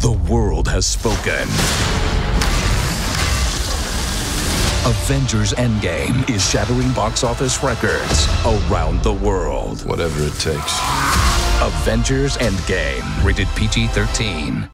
The world has spoken. Avengers Endgame is shattering box office records around the world. Whatever it takes. Avengers Endgame, rated PG 13.